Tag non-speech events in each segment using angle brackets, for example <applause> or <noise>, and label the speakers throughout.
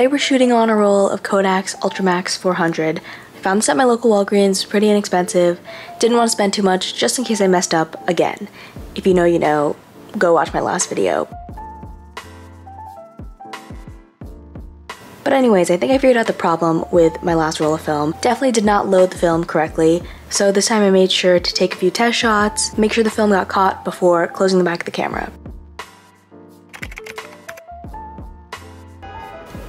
Speaker 1: Today we're shooting on a roll of Kodak's Ultramax 400. I found this at my local Walgreens, pretty inexpensive. Didn't want to spend too much just in case I messed up again. If you know, you know, go watch my last video. But anyways, I think I figured out the problem with my last roll of film. Definitely did not load the film correctly, so this time I made sure to take a few test shots, make sure the film got caught before closing the back of the camera.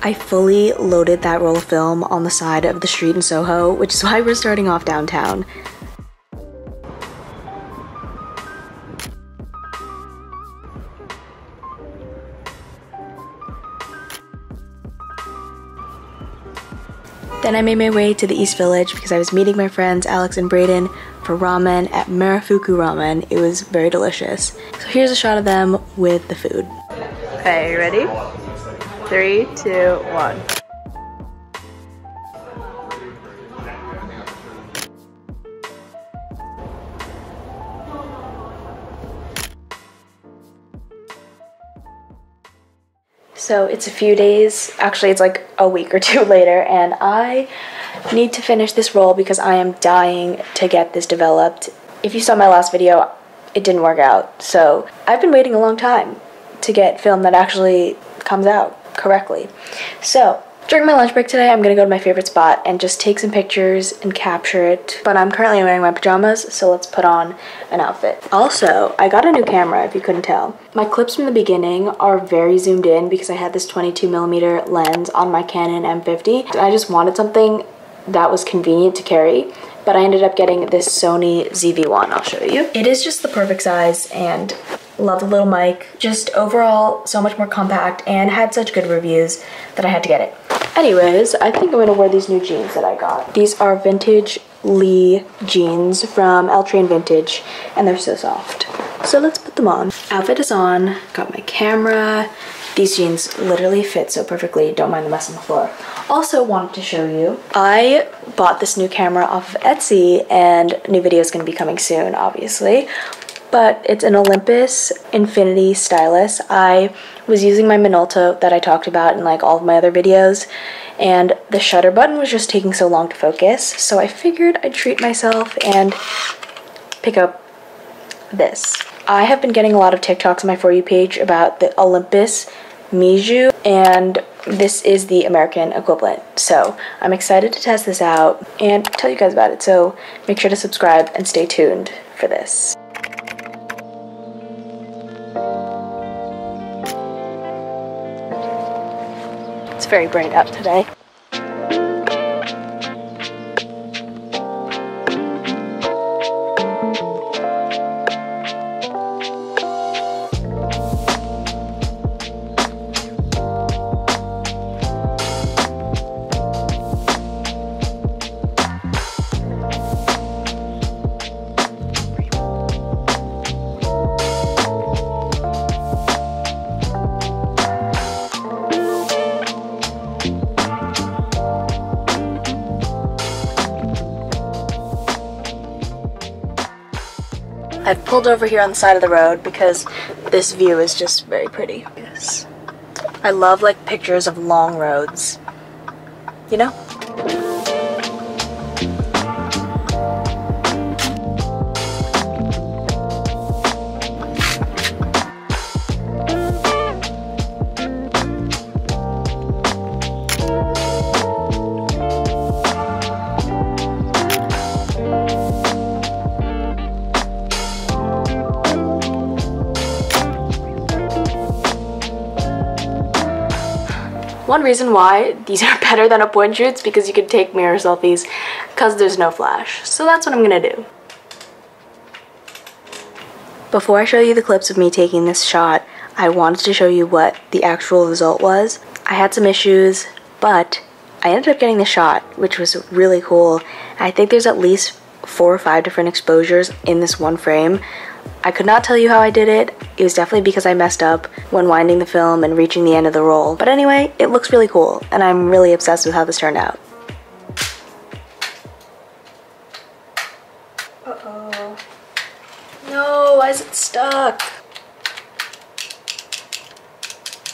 Speaker 1: I fully loaded that roll of film on the side of the street in Soho, which is why we're starting off downtown. Then I made my way to the East Village because I was meeting my friends Alex and Braden for ramen at Momofuku Ramen. It was very delicious. So here's a shot of them with the food.
Speaker 2: Okay, ready? Three, two, one.
Speaker 1: So it's a few days, actually, it's like a week or two <laughs> later, and I need to finish this roll because I am dying to get this developed. If you saw my last video, it didn't work out. So I've been waiting a long time to get film that actually comes out correctly. So during my lunch break today, I'm gonna go to my favorite spot and just take some pictures and capture it. But I'm currently wearing my pajamas, so let's put on an outfit. Also, I got a new camera, if you couldn't tell. My clips from the beginning are very zoomed in because I had this 22 millimeter lens on my Canon M50. I just wanted something that was convenient to carry but I ended up getting this Sony ZV-1. I'll show you. It is just the perfect size and love the little mic. Just overall so much more compact and had such good reviews that I had to get it. Anyways, I think I'm gonna wear these new jeans that I got. These are vintage Lee jeans from L Train Vintage and they're so soft. So let's put them on. Outfit is on, got my camera. These jeans literally fit so perfectly, don't mind the mess on the floor. Also wanted to show you, I bought this new camera off of Etsy and new video is gonna be coming soon, obviously but it's an Olympus Infinity stylus. I was using my Minolta that I talked about in like all of my other videos and the shutter button was just taking so long to focus so I figured I'd treat myself and pick up this. I have been getting a lot of TikToks on my For You page about the Olympus Mju and this is the American equivalent. So I'm excited to test this out and tell you guys about it. So make sure to subscribe and stay tuned for this. Very bright out today. I've pulled over here on the side of the road because this view is just very pretty. Yes. I love like pictures of long roads. You know? One reason why these <laughs> are better than a point shoots because you can take mirror selfies because there's no flash. So that's what I'm gonna do. Before I show you the clips of me taking this shot, I wanted to show you what the actual result was. I had some issues, but I ended up getting the shot, which was really cool. I think there's at least four or five different exposures in this one frame. I could not tell you how I did it. It was definitely because I messed up when winding the film and reaching the end of the roll. But anyway, it looks really cool, and I'm really obsessed with how this turned out. Uh-oh. No, why is it stuck?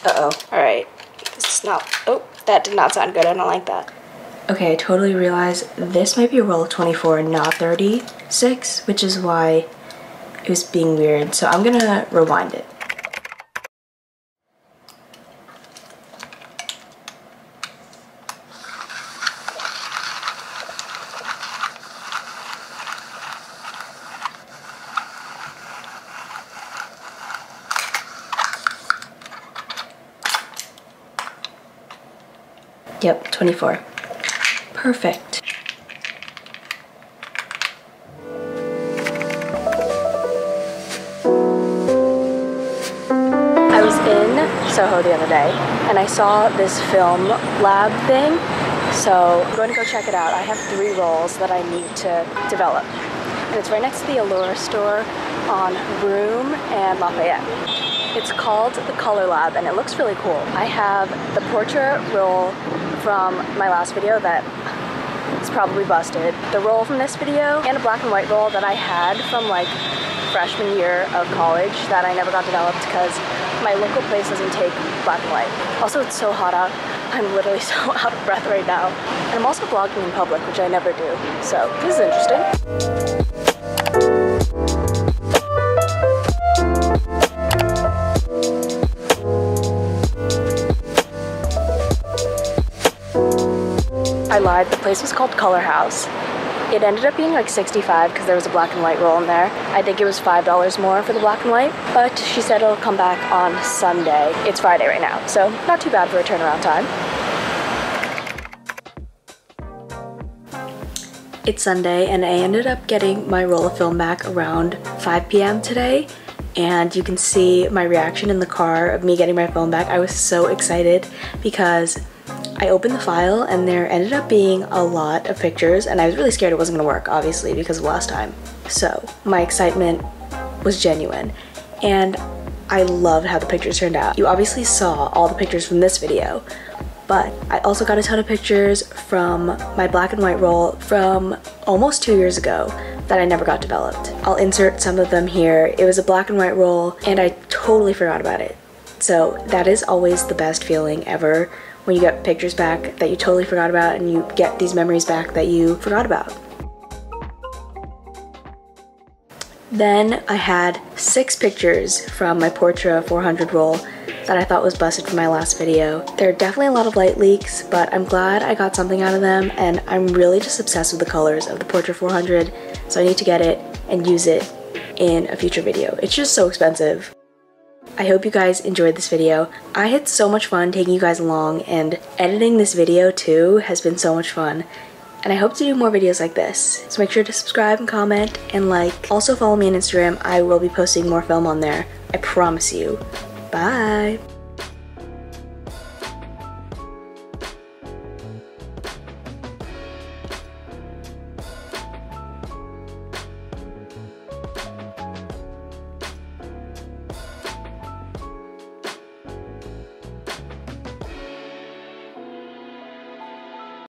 Speaker 1: Uh-oh. Alright. This is not, oh, that did not sound good. I don't like that. Okay, I totally realized this might be a roll of 24, not 36, which is why it was being weird. So I'm gonna rewind it. Yep, 24. Perfect. Soho the other day and I saw this film lab thing. So I'm going to go check it out. I have three rolls that I need to develop. And it's right next to the Allure store on Broome and Lafayette. It's called the Color Lab and it looks really cool. I have the portrait roll from my last video that is probably busted, the roll from this video, and a black and white roll that I had from like freshman year of college that I never got developed because my local place doesn't take black and white. Also, it's so hot out. I'm literally <laughs> so out of breath right now. And I'm also vlogging in public, which I never do. So this is interesting. I lied. The place was called Color House. It ended up being like 65 because there was a black and white roll in there. I think it was $5 more for the black and white, but she said it'll come back on Sunday. It's Friday right now, so not too bad for a turnaround time. It's Sunday and I ended up getting my roll of film back around 5 p.m. today and you can see my reaction in the car of me getting my phone back. I was so excited because I opened the file and there ended up being a lot of pictures and I was really scared it wasn't gonna work, obviously, because of last time. So my excitement was genuine and I loved how the pictures turned out. You obviously saw all the pictures from this video, but I also got a ton of pictures from my black and white roll from almost two years ago that I never got developed. I'll insert some of them here. It was a black and white roll and I totally forgot about it. So that is always the best feeling ever when you get pictures back that you totally forgot about and you get these memories back that you forgot about. Then I had six pictures from my Portra 400 roll that I thought was busted from my last video. There are definitely a lot of light leaks, but I'm glad I got something out of them and I'm really just obsessed with the colors of the Portra 400, so I need to get it and use it in a future video. It's just so expensive. I hope you guys enjoyed this video. I had so much fun taking you guys along and editing this video too has been so much fun. And I hope to do more videos like this. So make sure to subscribe and comment and like. Also follow me on Instagram. I will be posting more film on there. I promise you. Bye.